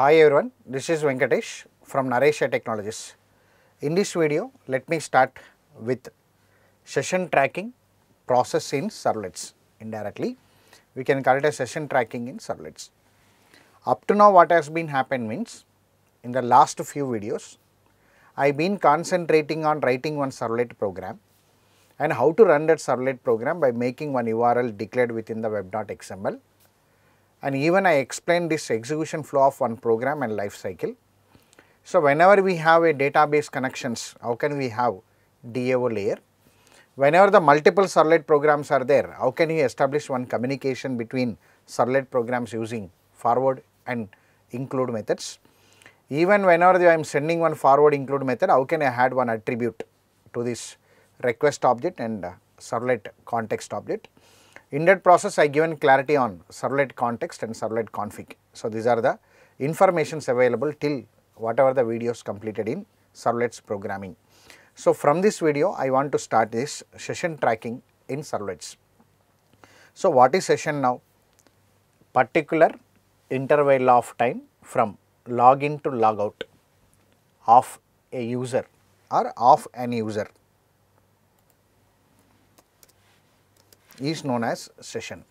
Hi everyone, this is Venkatesh from Naresh i Technologies. In this video, let me start with session tracking process in servlets. Indirectly, we can call it a session tracking in servlets. Up to now what has been happened means, in the last few videos, I have been concentrating on writing one servlet program and how to run that servlet program by making one URL declared within the web.xml and even I explained this execution flow of one program and life cycle. So, whenever we have a database connections, how can we have DAO layer? Whenever the multiple servlet programs are there, how can we establish one communication between servlet programs using forward and include methods? Even whenever I am sending one forward include method, how can I add one attribute to this request object and uh, servlet context object? In that process, I given clarity on servlet context and servlet config. So, these are the informations available till whatever the videos completed in servlets programming. So, from this video, I want to start this session tracking in servlets. So, what is session now? Particular interval of time from login to logout of a user or of an user is known as session.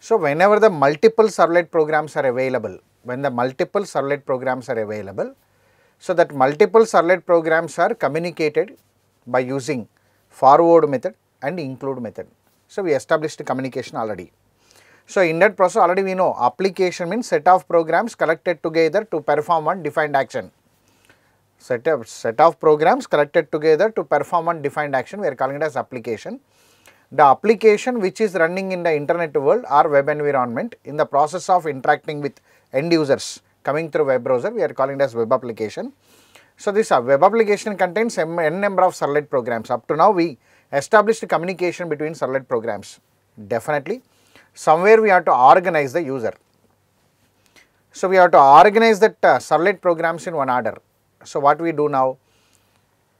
So, whenever the multiple servlet programs are available, when the multiple servlet programs are available, so that multiple servlet programs are communicated by using forward method and include method. So, we established communication already. So, in that process already we know application means set of programs collected together to perform one defined action. Set of, set of programs collected together to perform one defined action we are calling it as application the application which is running in the internet world or web environment in the process of interacting with end users coming through web browser we are calling it as web application. So, this uh, web application contains n number of servlet programs up to now we established communication between servlet programs definitely somewhere we have to organize the user. So, we have to organize that uh, servlet programs in one order. So, what we do now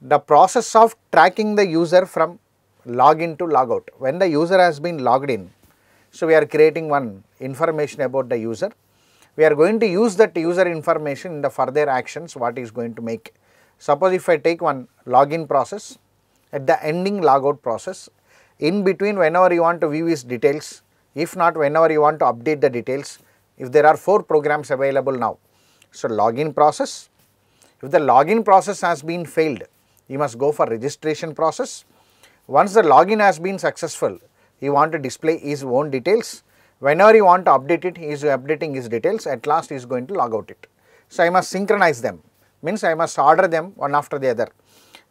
the process of tracking the user from login to logout. When the user has been logged in, so we are creating one information about the user. We are going to use that user information in the further actions what is going to make. Suppose if I take one login process, at the ending logout process, in between whenever you want to view his details, if not whenever you want to update the details, if there are 4 programs available now. So, login process, if the login process has been failed, you must go for registration process once the login has been successful, you want to display his own details. Whenever you want to update it, he is updating his details, at last he is going to log out it. So, I must synchronize them, means I must order them one after the other.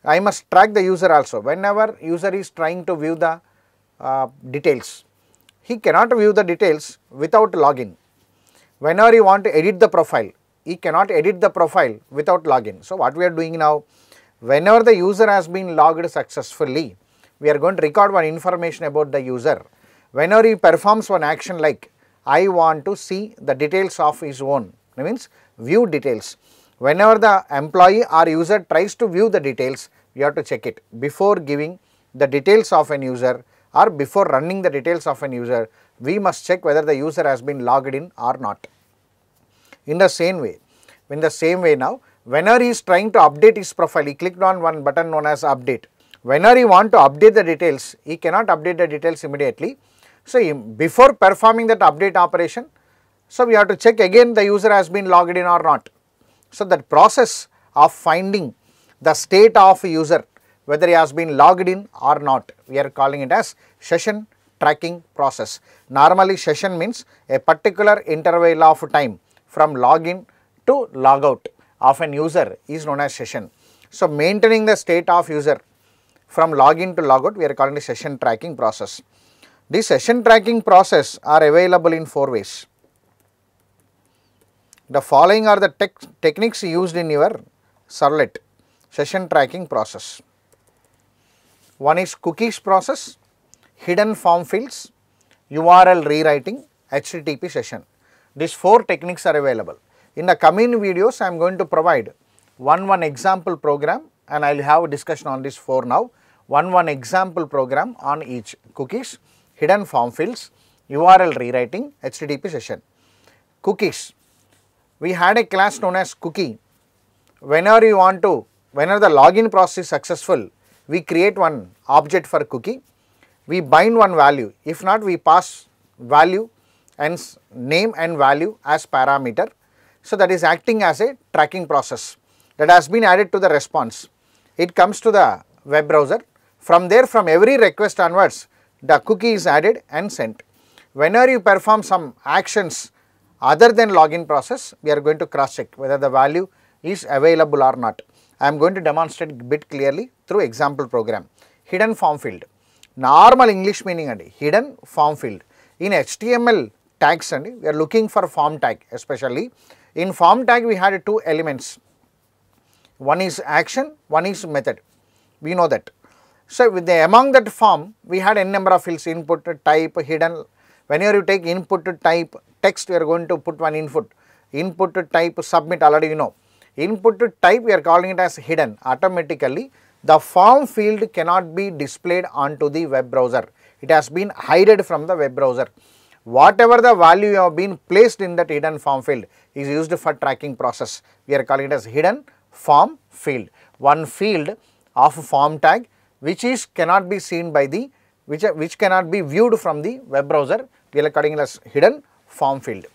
I must track the user also. Whenever user is trying to view the uh, details, he cannot view the details without login. Whenever you want to edit the profile, he cannot edit the profile without login. So, what we are doing now, whenever the user has been logged successfully, we are going to record one information about the user. Whenever he performs one action like I want to see the details of his own, that means view details. Whenever the employee or user tries to view the details, we have to check it before giving the details of an user or before running the details of an user, we must check whether the user has been logged in or not. In the same way, in the same way now, whenever he is trying to update his profile, he clicked on one button known as update whenever you want to update the details, he cannot update the details immediately. So, before performing that update operation, so we have to check again the user has been logged in or not. So, that process of finding the state of user whether he has been logged in or not, we are calling it as session tracking process. Normally session means a particular interval of time from login to logout of an user is known as session. So, maintaining the state of user from login to logout we are calling the session tracking process. This session tracking process are available in four ways. The following are the tech techniques used in your servlet session tracking process. One is cookies process, hidden form fields, URL rewriting, HTTP session. These four techniques are available. In the coming videos, I am going to provide one one example program and I will have a discussion on this four now. One one example program on each cookies, hidden form fields, URL rewriting, HTTP session. Cookies. we had a class known as cookie. Whenever you want to, whenever the login process is successful, we create one object for cookie, we bind one value. If not, we pass value and name and value as parameter. So that is acting as a tracking process that has been added to the response. It comes to the web browser. From there, from every request onwards, the cookie is added and sent. Whenever you perform some actions other than login process, we are going to cross check whether the value is available or not. I am going to demonstrate bit clearly through example program. Hidden form field. Normal English meaning and hidden form field. In HTML tags and we are looking for form tag especially. In form tag we had two elements. One is action, one is method. We know that. So with the among that form we had n number of fields input, type, hidden. Whenever you take input type text we are going to put one input. Input type submit already you know. Input type we are calling it as hidden. Automatically the form field cannot be displayed onto the web browser. It has been hidden from the web browser. Whatever the value you have been placed in that hidden form field is used for tracking process. We are calling it as hidden form field. One field of form tag which is cannot be seen by the which, which cannot be viewed from the web browser. We are calling it as hidden form field.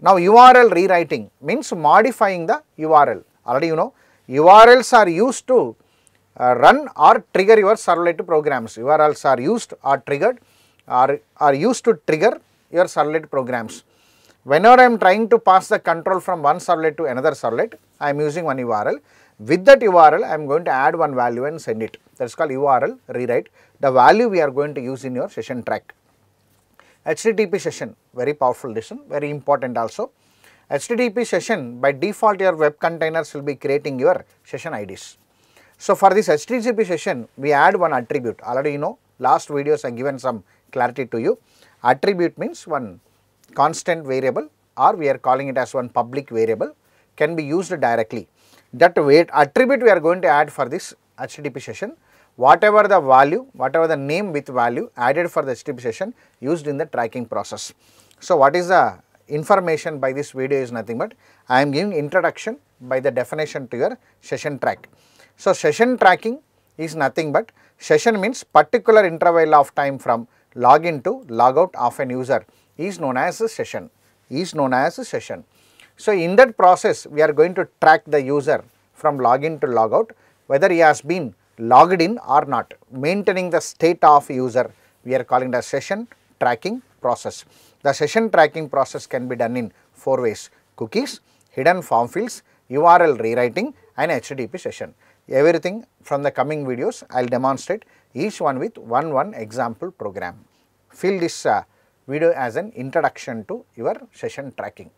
Now URL rewriting means modifying the URL. Already you know URLs are used to uh, run or trigger your servlet programs. URLs are used or triggered or are used to trigger your servlet programs. Whenever I am trying to pass the control from one servlet to another servlet, I am using one URL. With that URL, I am going to add one value and send it. That is called URL rewrite. The value we are going to use in your session track. HTTP session, very powerful decision, very important also. HTTP session, by default your web containers will be creating your session IDs. So for this HTTP session, we add one attribute. Already you know, last videos I given some clarity to you. Attribute means one constant variable or we are calling it as one public variable can be used directly. That weight attribute we are going to add for this HTTP session. Whatever the value, whatever the name with value added for the HTTP session used in the tracking process. So what is the information by this video is nothing but I am giving introduction by the definition to your session track. So session tracking is nothing but session means particular interval of time from login to logout of an user is known as a session is known as a session. So in that process we are going to track the user from login to logout whether he has been logged in or not maintaining the state of user we are calling the session tracking process. The session tracking process can be done in four ways cookies, hidden form fields, URL rewriting and HTTP session. Everything from the coming videos I will demonstrate each one with one one example program. Feel this uh, video as an introduction to your session tracking.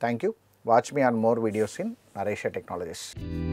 Thank you. Watch me on more videos in Naresh i Technologies.